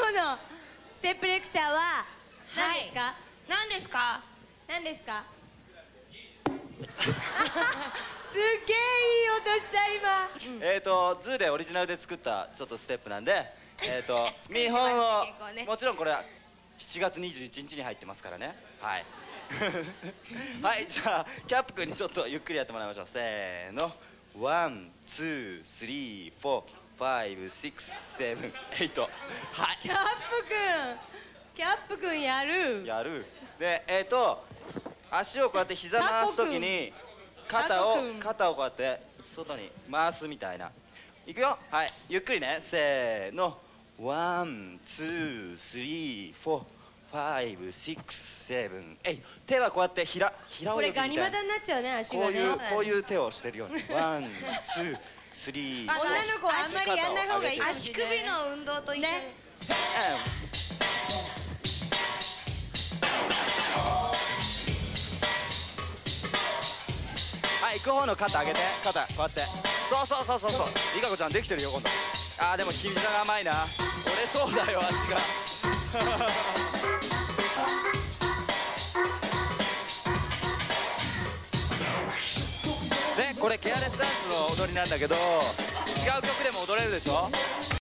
のステップレクチャーは何ですか、何ですか？何ですか？すっげえいい音した今。えっ、ー、と ZOOでオリジナルで作ったちょっとステップなんで えっ、ー、と見本を、ね。もちろんこれは7月21日に入ってますからね。はい。はいじゃあキャップ君にちょっとゆっくりやってもらいましょう。せーの。 One two three four five six seven eight。はい。キャップくんキャップくんやる。やる。でえっ、ー、と足をこうやって膝回すときに肩を肩をこうやって外に回すみたいな。いくよ。はい。ゆっくりね。せーの。 One two three four five six seven eight 手はこうやって平平これ泳ぎみたいな。ガニ股になっちゃうね足こういうがねこういう手をしてるように。 One two three。あ女の子はあんまりやんない方がいい足首の運動と一緒。ね。ですはい行く方の肩上げて。肩こうやって。そうそうそうそうそう。りかこちゃんできてるよ今度。あーでも膝が甘いな。折れそうだよ足がこれケアレスダンスの踊りなんだけど違う曲でも踊れるでしょ？